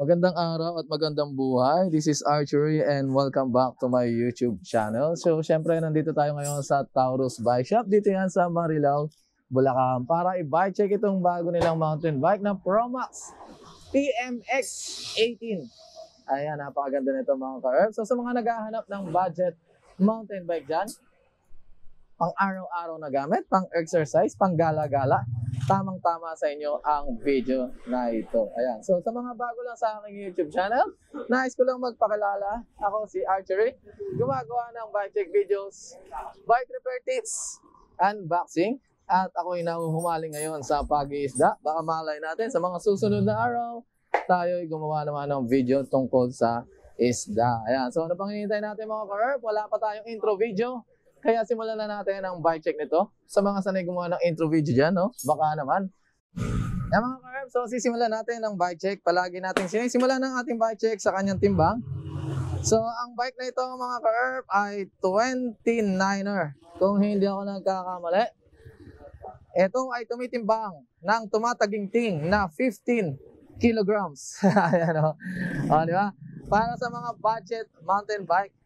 Magandang araw at magandang buhay. This is Archery and welcome back to my YouTube channel. So, syempre, nandito tayo ngayon sa Taurus Bike Shop. Dito yan sa Marilao, Bulacan. Para i-bike check itong bago nilang mountain bike na Promax PMX 18. Ayan, napakaganda nito mga ka So, sa mga naghahanap ng budget mountain bike dyan, pang araw-araw na gamit, pang exercise, pang gala-gala, tamang-tama sa inyo ang video na ito. Ayan. So, sa mga bago lang sa aking YouTube channel, nais ko lang magpakilala. Ako si Archery. Gumagawa ng bike check videos, bike repair tips, unboxing, at ako'y nahuhumaling ngayon sa pag-iisda. Baka malay natin sa mga susunod na araw, tayo'y gumawa naman ng video tungkol sa isda. Ayan. So, ano pang natin mga ka Wala pa tayong intro video. Kaya simulan na natin ang bike check nito. Sa mga sanay gumawa ng intro video dyan, no? Baka naman. Yan mga ka so sisimulan natin ang bike check. Palagi natin sinisimulan ng ating bike check sa kanyang timbang. So, ang bike na ito mga ka ay 29er. Kung hindi ako nagkakamali. Ito ay tumitimbang ng tumataginting na 15 kilograms. Ayan o. O, di ba? Para sa mga budget mountain bike,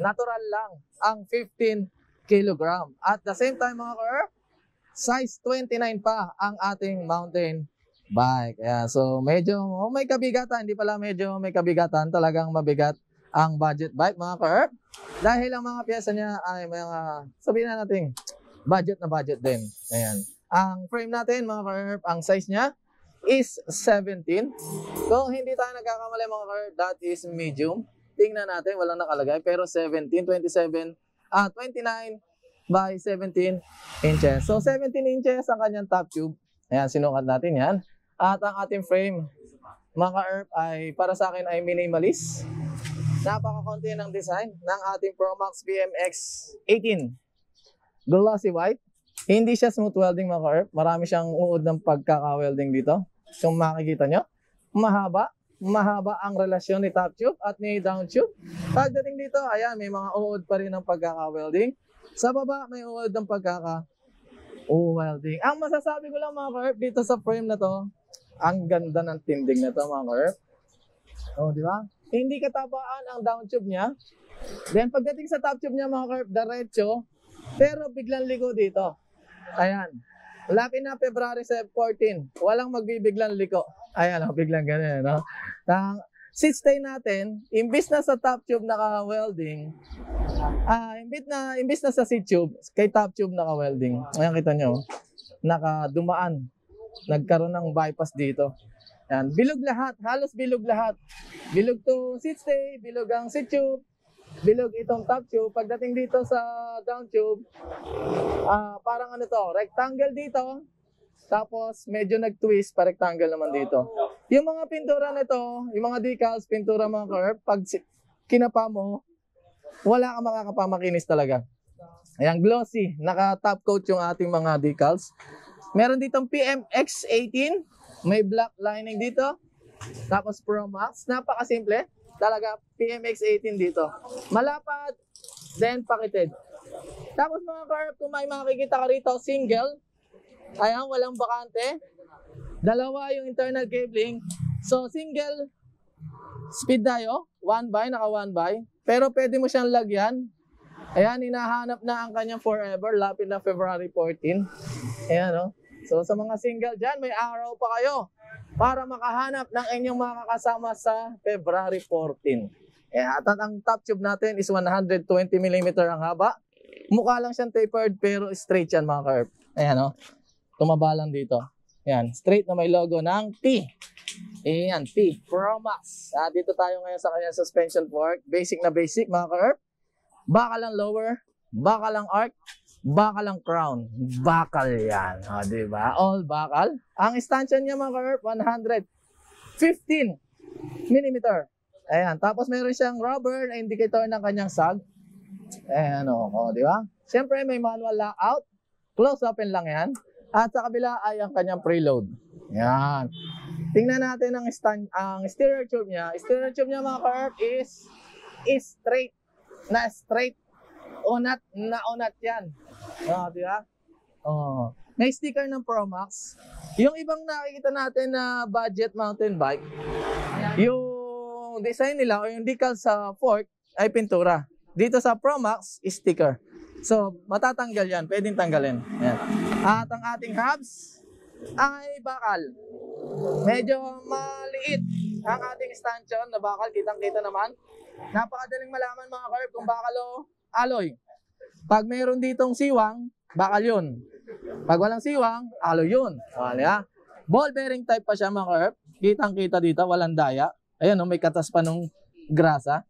natural lang ang 15 kilogram. At the same time mga ka size 29 pa ang ating mountain bike. Ayan, so medyo oh, may kabigatan, hindi pala medyo may kabigatan, talagang mabigat ang budget bike mga ka Dahil ang mga pyesa niya ay mga, sabihin na natin, budget na budget din. Ayan. Ang frame natin mga ka ang size niya is 17. Kung hindi tayo nagkakamali mga ka that is medium. Tingnan natin, walang nakalagay. Pero 17, 27, ah, 29 by 17 inches. So, 17 inches ang kanyang top tube. Ayan, sinukat natin yan. At ang ating frame, mga ka-ERP, ay para sa akin ay minimalist. Napaka-konti ng design ng ating Promax BMX 18. Glossy white. Hindi siya smooth welding mga ka-ERP. Marami siyang uod ng pagkaka-welding dito. Kung makikita nyo, mahaba, mahaba ang relasyon ni top tube at ni down tube. Pagdating dito, ayan, may mga uod pa rin ng pagkaka-welding. Sa baba, may uod ng pagkaka-welding. Ang masasabi ko lang mga ka dito sa frame na to, ang ganda ng tinding na to mga ka Oh, di ba? Hindi katabaan ang down tube niya. Then pagdating sa top tube niya mga ka diretso, pero biglang ligo dito. Ayan. Lapit na February 14. Walang magbibiglang liko. Ayan, oh, biglang ganun, no? Tang, seat stay natin, imbis na sa top tube naka-welding, ah, imbis na, imbis na sa seat tube, kay top tube naka-welding. Ayan, kita nyo, nakadumaan. Nagkaroon ng bypass dito. Ayan, bilog lahat, halos bilog lahat. Bilog to seat stay, bilog ang seat tube, bilog itong top tube. Pagdating dito sa down tube, ah, parang ano to, rectangle dito, tapos medyo nag-twist pa rectangle naman dito. Yung mga pintura nito, yung mga decals, pintura mga curve, pag kinapa mo, wala kang makakapamakinis talaga. Ayan, glossy. Naka-top coat yung ating mga decals. Meron ditong PMX 18. May black lining dito. Tapos Pro Max. Napakasimple. Talaga, PMX 18 dito. Malapad, then pakited. Tapos mga curve, kung may makikita ka rito, single, Ayan, walang bakante. Dalawa yung internal cabling. So, single speed tayo. One by, naka one by. Pero pwede mo siyang lagyan. Ayan, hinahanap na ang kanyang forever. Lapit na February 14. Ayan, no? So, sa mga single dyan, may araw pa kayo para makahanap ng inyong mga kakasama sa February 14. Ayan, at ang top tube natin is 120 mm ang haba. Mukha lang siyang tapered pero straight yan mga curve. Ayan, no? tumaba lang dito. Yan, straight na may logo ng P. Ayan, P. Promax. Ah, dito tayo ngayon sa kanyang suspension fork. Basic na basic, mga ka-ERP. Baka lang lower, baka lang arc, baka lang crown. Bakal yan. O, ah, diba? All bakal. Ang stanchion niya, mga ka-ERP, 115 mm. Ayan, tapos meron siyang rubber na indicator ng kanyang sag. Ayan, o, o di ba? Siyempre, may manual lockout. Close open lang yan. At sa kabila ay ang kanyang preload. Yan. Tingnan natin ang stand, ang steerer tube niya. Steerer tube niya mga ka is is straight na straight. Unat na unat yan. Oh, di ba? Oh. May sticker ng Promax. Yung ibang nakikita natin na budget mountain bike, Yung design nila o yung decal sa fork ay pintura. Dito sa Pro Max, sticker. So, matatanggal yan. Pwedeng tanggalin. Yan. At ang ating hubs ay bakal. Medyo maliit ang ating stanchion na bakal. Kitang-kita naman. Napakadaling malaman mga curve kung bakal o alloy. Pag mayroon ditong siwang, bakal yun. Pag walang siwang, alloy yun. Ba? Ball bearing type pa siya mga curve. Kitang-kita dito, walang daya. Ayan, no, may katas pa nung grasa.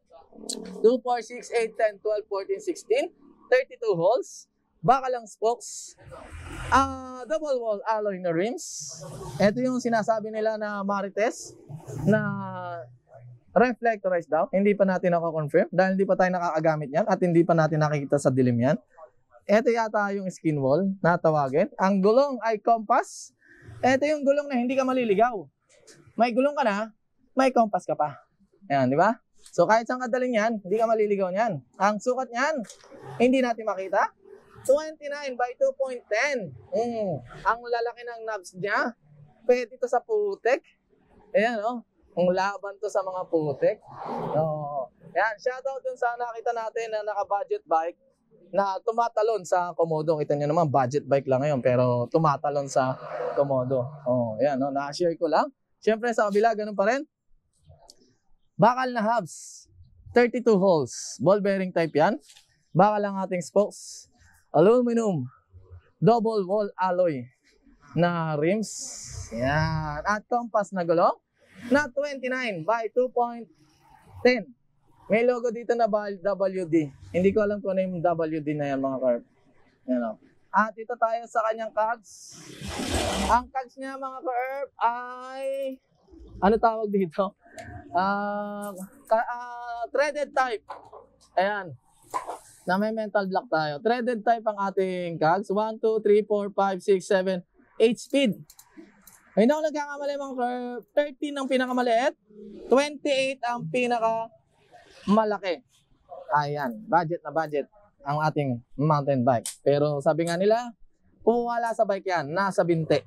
2, 4, 6, 8, 10, 12, 14, 16. 32 holes. Baka lang spokes. Ah, double wall alloy na rims. Ito yung sinasabi nila na Marites na reflectorized daw. Hindi pa natin ako-confirm dahil hindi pa tayo nakakagamit yan at hindi pa natin nakikita sa dilim yan. Ito yata yung skin wall na tawagin. Ang gulong ay compass. Ito yung gulong na hindi ka maliligaw. May gulong ka na, may compass ka pa. Ayan, di ba? So kahit saan kadaling yan, hindi ka maliligaw niyan. Ang sukat niyan, hindi natin makita. 29 by 2.10. Mm. Ang lalaki ng knobs niya. Pwede ito sa putek. Ayan, oh. Ang laban to sa mga putek. Oh. Yan, shoutout dun sa nakita natin na naka-budget bike na tumatalon sa Komodo. Kita niyo naman, budget bike lang ngayon, pero tumatalon sa Komodo. Oh, yan, no? Na-share ko lang. Siyempre sa kabila, ganun pa rin. Bakal na hubs. 32 holes. Ball bearing type yan. Bakal ang ating spokes. Aluminum. Double wall alloy na rims. Yan. At compass na gulong na 29 by 2.10. May logo dito na WD. Hindi ko alam kung ano yung WD na yan mga carb. Yan o. At dito tayo sa kanyang cogs. Ang cogs niya mga carb ay ano tawag dito? Ka- ah, threaded type. Ayan. Na may mental block tayo. Threaded type ang ating cogs. 1, 2, 3, 4, 5, 6, 7, 8 speed. Ay, hindi ako nagkakamali mga curve. 13 ang pinakamaliit. 28 ang pinaka malaki. Ayan, budget na budget ang ating mountain bike. Pero sabi nga nila, kung wala sa bike yan, nasa binte.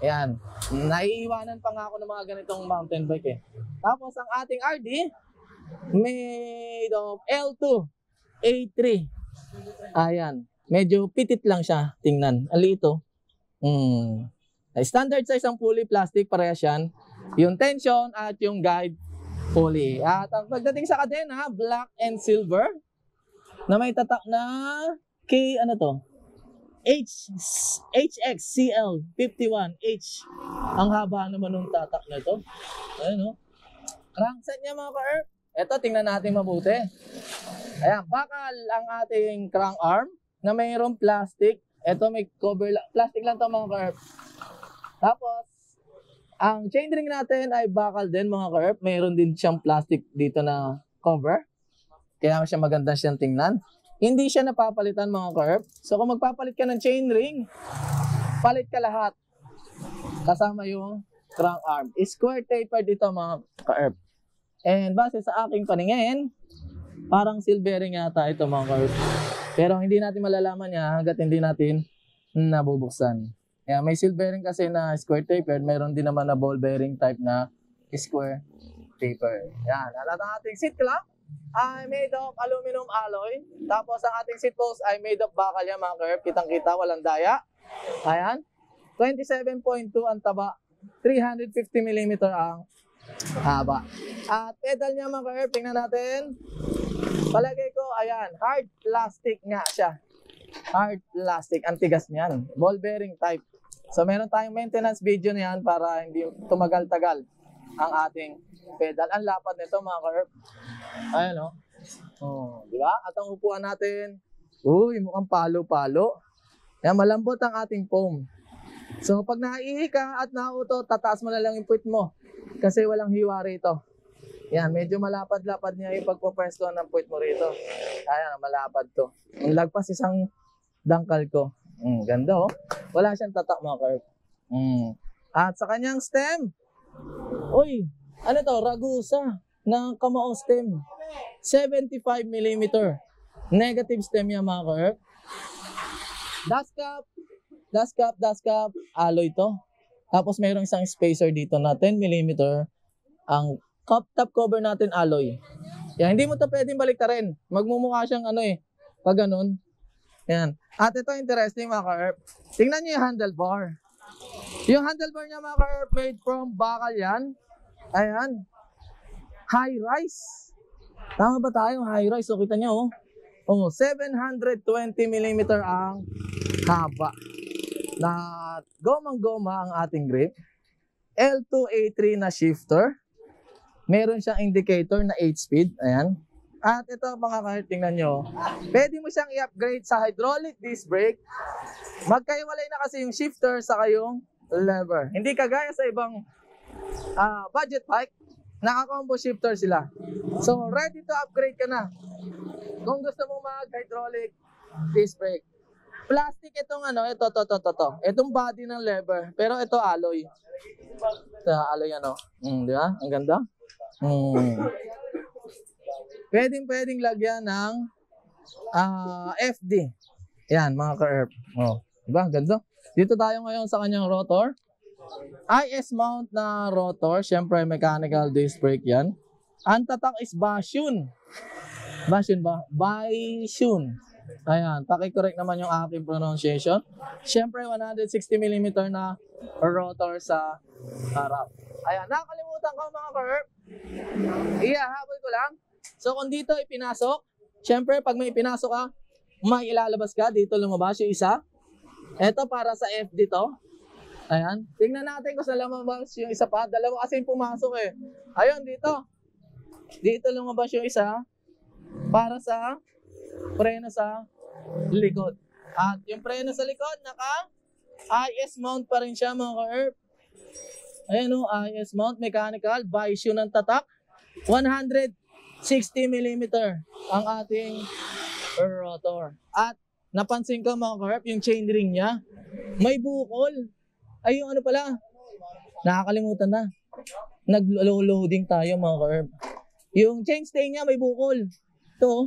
Ayan, naiiwanan pa nga ako ng mga ganitong mountain bike eh. Tapos ang ating RD, made of L2, A3. Ayan, medyo pitit lang siya, tingnan. Alito. Hmm. Standard size ang pulley plastic, parehas yan. Yung tension at yung guide pulley. At ang pagdating sa kadena, black and silver. Na may tatak na K, ano to? H, HXCL 51H. Ang haba naman ng tatak na to. Ayun, no? Crankset niya mga ka-erp. Ito, tingnan natin mabuti. Ayan, bakal ang ating crank arm na mayroong plastic. Ito may cover, la- plastic lang to mga ka-erp. Tapos, ang chain ring natin ay bakal din mga ka-erp. Mayroon din siyang plastic dito na cover. Kaya siya maganda siyang tingnan. Hindi siya napapalitan mga ka-erp. So kung magpapalit ka ng chain ring, palit ka lahat. Kasama yung crank arm. Square taper dito mga ka-erp. And base sa aking paningin, parang silvering yata ito mga ka-erp. Pero hindi natin malalaman niya hanggat hindi natin nabubuksan. Kaya may silvering kasi na square taper, mayroon din naman na ball bearing type na square taper. Yan. At ang ating seat clamp ay made of aluminum alloy. Tapos ang ating seat post ay made of bakal yan mga curve. Kitang-kita, walang daya. Ayan. 27.2 ang taba. 350 mm ang haba. At pedal niya mga curve, tingnan natin. Palagay ko, ayan, hard plastic nga siya. Hard plastic. Ang tigas niyan. Ball bearing type. So meron tayong maintenance video niyan para hindi tumagal-tagal ang ating pedal. Ang lapad nito mga curve. Ayan o. Oh. di ba? At ang upuan natin, uy, mukhang palo-palo. Yan, malambot ang ating foam. So pag naihi ka at nauto, tataas mo na lang yung puwit mo. Kasi walang hiwa rito. Yan, medyo malapad-lapad niya yung pagpapwesto ng puwit mo rito. Ayan, malapad to. Ang lagpas isang dangkal ko. Mm, ganda oh. Wala siyang tatak mga curve. Mm. At sa kanyang stem, uy, ano to, ragusa ng kamao stem. 75 mm. Negative stem yan mga curve. Dust cap, dust cap, dust cap, alloy to. Tapos mayroong isang spacer dito na 10 mm ang Cup top cover natin alloy. Yan, hindi mo to pwedeng baliktarin. Magmumukha siyang ano eh, pag ganun. Yan. At ito interesting mga ka-ERP. Tingnan niyo yung handlebar. Yung handlebar niya mga ka-ERP made from bakal yan. Ayan. High rise. Tama ba tayo? High rise. So kita niyo oh. Oh, 720 mm ang haba. Na gomang-goma ang ating grip. L2A3 na shifter. Meron siyang indicator na 8 speed. Ayan. At ito mga kahit tingnan nyo, pwede mo siyang i-upgrade sa hydraulic disc brake. Magkaiwalay na kasi yung shifter sa kayong lever. Hindi kagaya sa ibang ah, budget bike, naka-combo shifter sila. So ready to upgrade ka na. Kung gusto mong mag-hydraulic disc brake. Plastic itong ano, ito, to, to, to, to. Itong body ng lever. Pero ito alloy. Ito, alloy ano. Mm, di ba? Ang ganda. Mm. Pwedeng pwedeng lagyan ng ah, FD. Yan, mga ka-ERP. Oh, diba? Ganda. Dito tayo ngayon sa kanyang rotor. IS mount na rotor. Siyempre, mechanical disc brake yan. Ang tatak is Bashun. Bashun ba? Bashun. Ayan, paki-correct naman yung aking pronunciation. Siyempre, 160mm na rotor sa harap. Ayan, nakalimutan ko mga ka-ERP. Iyahabol ko lang. So kung dito ipinasok, syempre pag may ipinasok ka, may ilalabas ka, dito lumabas yung isa. Ito para sa FD to. Ayan. Tingnan natin kung saan lumabas yung isa pa. Dalawa kasi pumasok eh. Ayun, dito. Dito lumabas yung isa para sa preno sa likod. At yung preno sa likod, naka IS mount pa rin siya mga ka-ERP. Ayan o, IS mount, mechanical, Vaisyo ng tatak. 160 mm ang ating rotor. At napansin ko mga ka yung chain ring niya, may bukol. Ay yung ano pala, nakakalimutan na. Nag-loading tayo mga ka Yung chain stay niya may bukol. Ito, oh.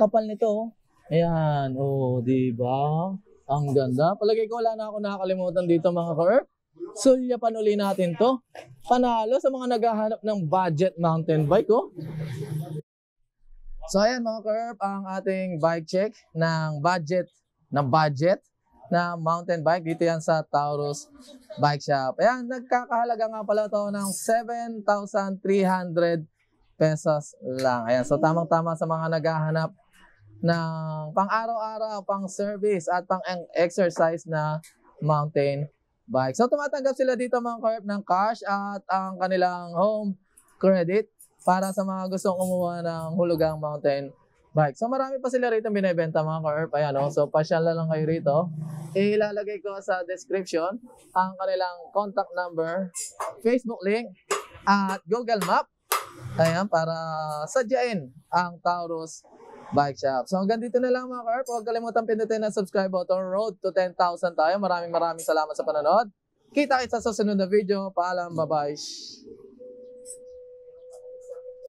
Kapal nito. oh. Ayan, oh, di ba? Ang ganda. Palagay ko wala na ako nakakalimutan dito mga ka Sulyapan uli natin to. Panalo sa mga naghahanap ng budget mountain bike, oh. So ayan mga curb, ang ating bike check ng budget, ng budget na mountain bike. Dito yan sa Taurus Bike Shop. Ayan, nagkakahalaga nga pala to ng 7,300 pesos lang. Ayan, so tamang-tama sa mga naghahanap ng pang-araw-araw, pang-service at pang-exercise na mountain bike. So tumatanggap sila dito mga corp ng cash at ang kanilang home credit para sa mga gustong kumuha ng hulugang mountain bike. So marami pa sila rito binebenta mga corp. Ayan o. So pasyal na lang kayo rito. Ilalagay ko sa description ang kanilang contact number, Facebook link, at Google Map. Ayan, para sadyain ang Taurus Bike Shop. So hanggang dito na lang mga karp. Huwag kalimutan pindutin ang subscribe button. Road to 10,000 tayo. Maraming maraming salamat sa panonood. Kita kita sa susunod na video. Paalam. Bye-bye.